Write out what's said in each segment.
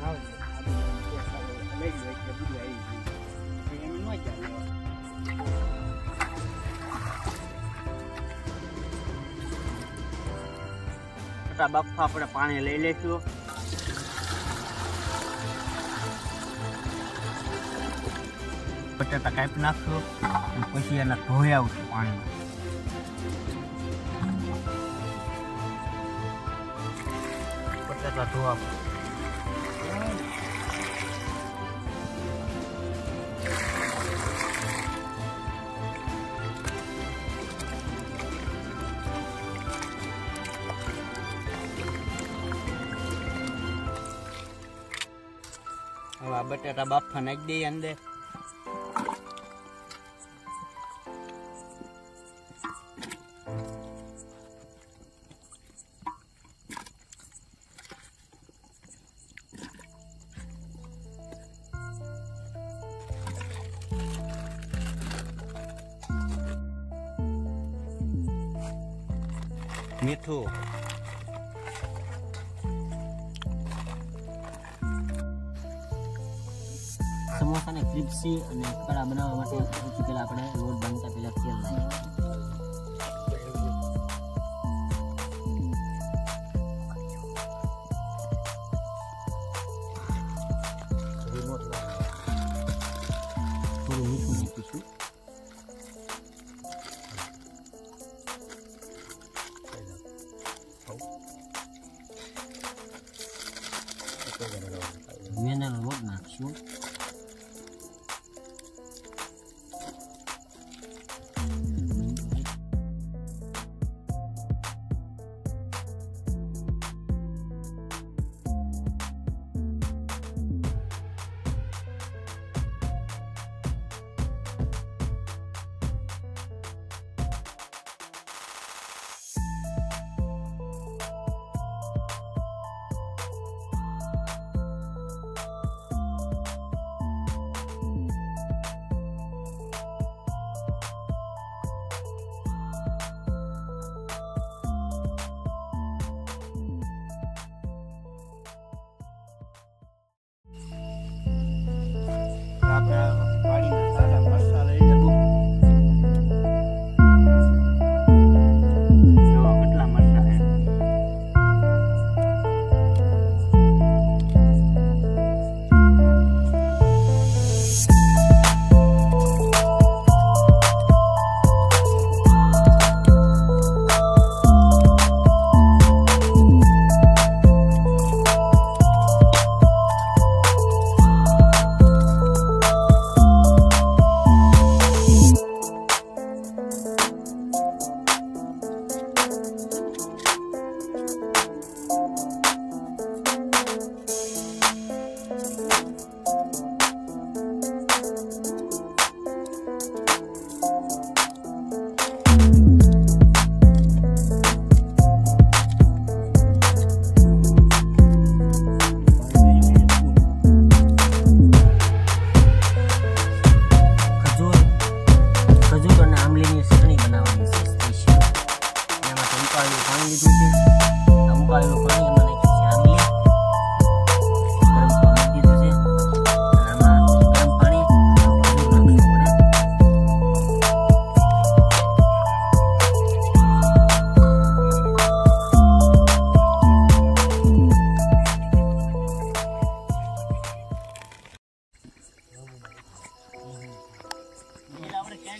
રાવ છે. આપણે લઈ ગયો એટલે બધું આપણે પાણી લઈ લઈશું બટાટા કાપી નાખશું પછી એને ધોઈ આવશું પાણીમાં બટાટા ધોવા હવે આ બટાટા બાફા નાખી દઈએ અંદર મીઠું સમોસાને ક્રિપ્સી અને કડા બનાવવા માટે પહેલા આપણે લોટ બાંધતા પહેલાં તેલ લાવીએ Ito, gano'n naman tayo. Yan na, huwag na. Sure.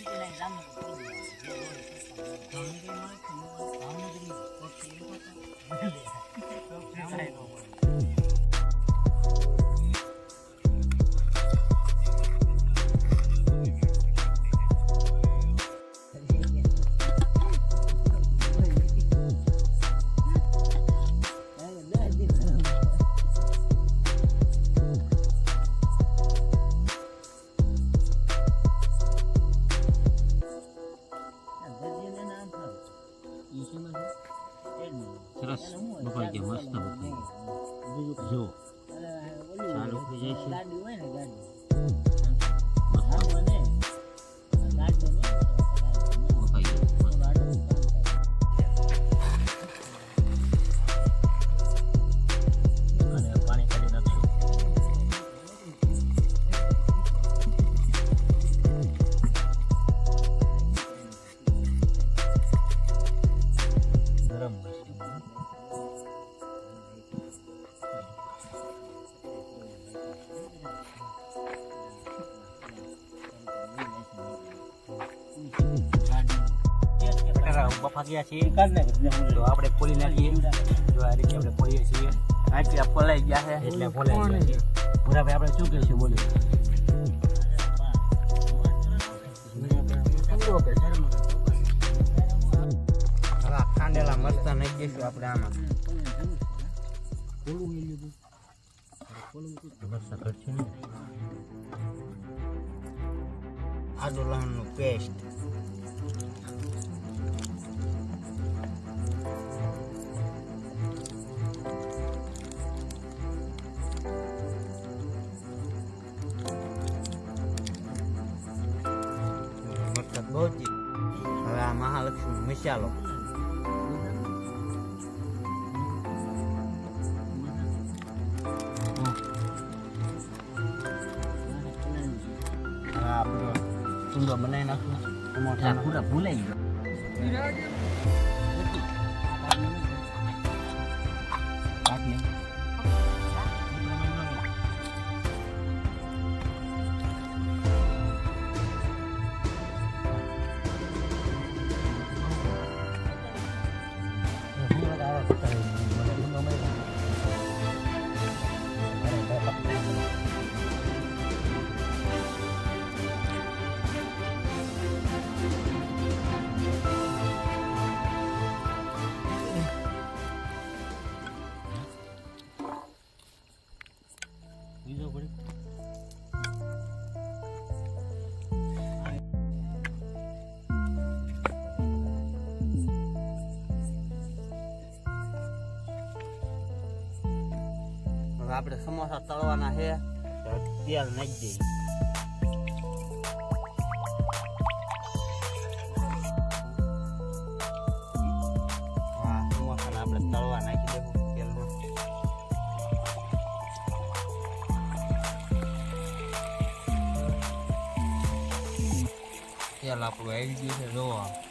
现在你们 સરસ બફાઈ ગયો મસ્ત બફાઈ જો ચાલુ થઈ જાય છે ગાડી હોય ને ગાડી બફા ગયા છીએ. તો આપણે ખોલી નાખીએ. જો આ રીતે આપણે ખોલીએ છીએ. આટલા ફોલાઈ ગયા છે. એટલે ફોલાઈ ગયા છે. ભૂરાભાઈ આપણે શું કહીશું બોલો? હવે આ ખાંડેલા મરતા નાખી દઈશું આપણે આમાં. નહીં આદુ paste chả lắm à bây giờ bây giờ bên đây nó không một thằng cũng là bú lầy આપણે સમોસા તળવાના છે તો તેલ નાખી દઈએ હા સમોસાને આપણે તળવા નાખી દેવું તેલમાં તેલ આપણું આવી ગયું છે જોવા